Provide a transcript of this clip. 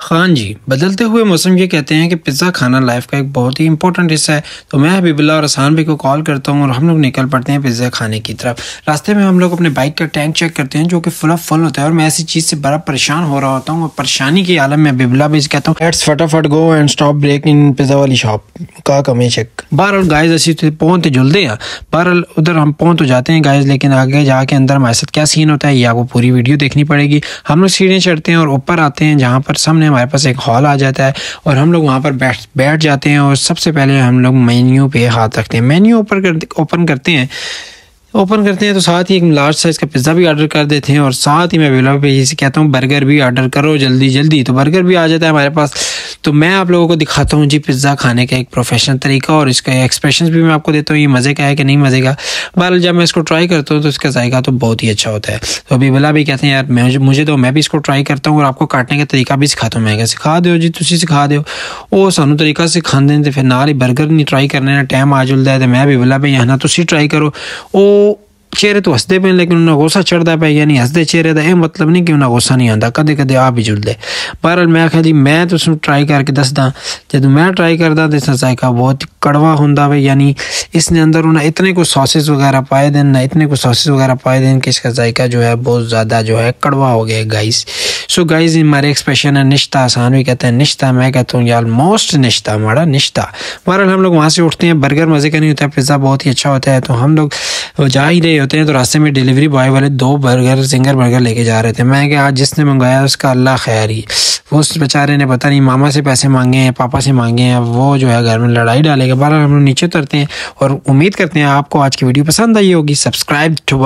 हाँ जी, बदलते हुए मौसम ये कहते हैं कि पिज़्ज़ा खाना लाइफ का एक बहुत ही इंपॉर्टेंट हिस्सा है। तो मैं हबीबुल्ला और आसान भाई को कॉल करता हूँ और हम लोग निकल पड़ते हैं पिज़्ज़ा खाने की तरफ़। रास्ते में हम लोग अपने बाइक का टैंक चेक करते हैं जो कि फुल ऑफ़ फुल होता है और मैं ऐसी चीज़ से बड़ा परेशान हो रहा होता हूँ और परेशानी के आलम में हबीबुल्ला भी कहता हूँ लेट्स फटाफट go and stop break in pizza वाली शॉप का कमी चेक बहरहाल गाइस असी तो पहुँच जुलते हैं। बहरहाल उधर हम पहुँच तो जाते हैं गाइस लेकिन आगे जाके अंदर हमारे साथ क्या सीन होता है, ये आपको पूरी वीडियो देखनी पड़ेगी। हम लोग सीढ़ियाँ चढ़ते हैं और ऊपर आते हैं जहाँ पर सामने हमारे पास एक हॉल आ जाता है और हम लोग वहाँ पर बैठ बैठ जाते हैं और सबसे पहले हम लोग मेन्यू पे हाथ रखते हैं। मेन्यू ओपन कर, ओपन करते हैं। ओपन करते हैं तो साथ ही एक लार्ज साइज़ का पिज़्ज़ा भी ऑर्डर कर देते हैं और साथ ही मैं बेलो पे ये कहता हूँ बर्गर भी ऑर्डर करो जल्दी जल्दी। तो बर्गर भी आ जाता है हमारे पास। तो मैं आप लोगों को दिखाता हूँ जी पिज़्ज़ा खाने का एक प्रोफेशनल तरीका और इसका एक्सप्रेशन भी मैं आपको देता हूँ, ये मज़े का है कि नहीं मज़े का। बहरहाल जब मैं इसको ट्राई करता हूँ तो इसका जायका तो बहुत ही अच्छा होता है। तो अभी बिला भी कहते हैं, यार, मैं मुझे तो मैं भी इसको ट्राई करता हूँ और आपको काटने का तरीका भी सिखाता हूँ। मैं सिखा दो जी तुम सिखा दो। सानू तरीका सिखाते तो फिर ना ही बर्गर नहीं ट्राई करने, ना टाइम आ जुलता है तो मैं भी बिला भाई ना तुम ट्राई करो। वो चेहरे तो हँसते पे लेकिन उन्हें गुस्सा चढ़ता पे यानी हसते चेहरे का यह मतलब नहीं कि उन्हें गुस्सा नहीं आता कदे कदे आप भी जुड़ते बहरहाल मैं आख्या जी, मैं तो उसमें ट्राई करके दसदा जो मैं ट्राई करता तो इसका जायका बहुत कड़वा होंगे यानी इसने अंदर उन्हें इतने कुछ सॉसेस वगैरह पाए देन, ना इतने कुछ सॉसेस वगैरह पाए देन कि इसका जायका जो है, बहुत ज़्यादा जो है, कड़वा हो गया गाइस सो गाइस हमारे एक्सप्रेशन है निश्ता आसान भी कहते हैं निश्ता मैं कहता हूँ, यार मोस्ट निश्ता हमारा निश्ता बहरहाल हम लोग वहाँ से उठते हैं बर्गर मज़े का नहीं होता पिज़्ज़ा बहुत ही अच्छा होता है तो हम लोग जा ही रहे होते हैं तो रास्ते में डिलीवरी बॉय वाले दो बर्गर सिंगर बर्गर लेके जा रहे थे। मैं क्या, आज जिसने मंगाया उसका अल्लाह खैर ही। वो उस बेचारे ने पता नहीं, मामा से पैसे मांगे हैं, पापा से मांगे हैं वो जो है घर में लड़ाई डालेगा। बार हम लोग नीचे उतरते हैं और उम्मीद करते हैं आपको आज की वीडियो पसंद आई होगी। Subscribe to